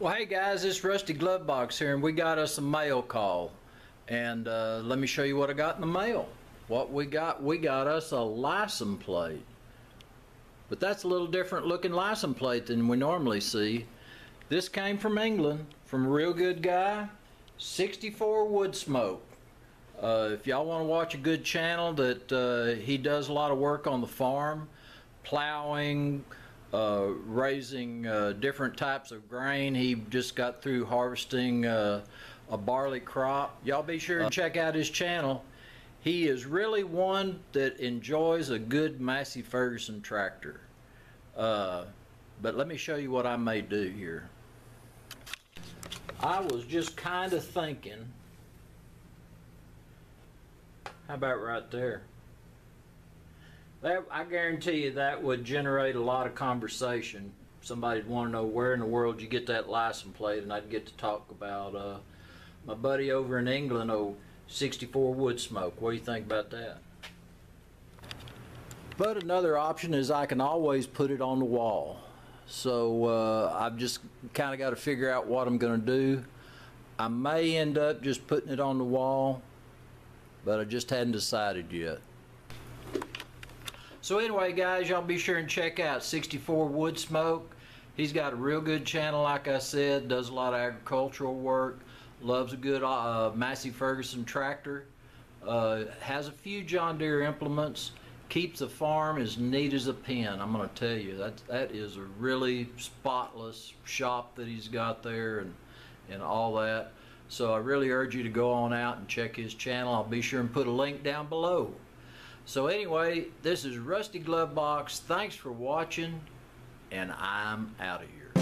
Well, hey guys, it's Rusty Glovebox here, and we got us a mail call. And uh, let me show you what I got in the mail. What we got, we got us a license plate. But that's a little different looking license plate than we normally see. This came from England, from a real good guy, 64 Woodsmoke. Uh, if y'all want to watch a good channel that uh, he does a lot of work on the farm, plowing, uh, raising uh, different types of grain. He just got through harvesting uh, a barley crop. Y'all be sure to check out his channel. He is really one that enjoys a good Massey Ferguson tractor. Uh, but let me show you what I may do here. I was just kind of thinking, how about right there? That, I guarantee you that would generate a lot of conversation. Somebody'd want to know where in the world you get that license plate, and I'd get to talk about uh, my buddy over in England, oh, 64 Woodsmoke. What do you think about that? But another option is I can always put it on the wall. So uh, I've just kind of got to figure out what I'm going to do. I may end up just putting it on the wall, but I just hadn't decided yet. So anyway, guys, y'all be sure and check out 64 Woodsmoke. He's got a real good channel, like I said, does a lot of agricultural work, loves a good uh, Massey Ferguson tractor, uh, has a few John Deere implements, keeps the farm as neat as a pin. I'm going to tell you, that, that is a really spotless shop that he's got there and, and all that. So I really urge you to go on out and check his channel. I'll be sure and put a link down below. So anyway, this is Rusty Glovebox. Thanks for watching, and I'm out of here.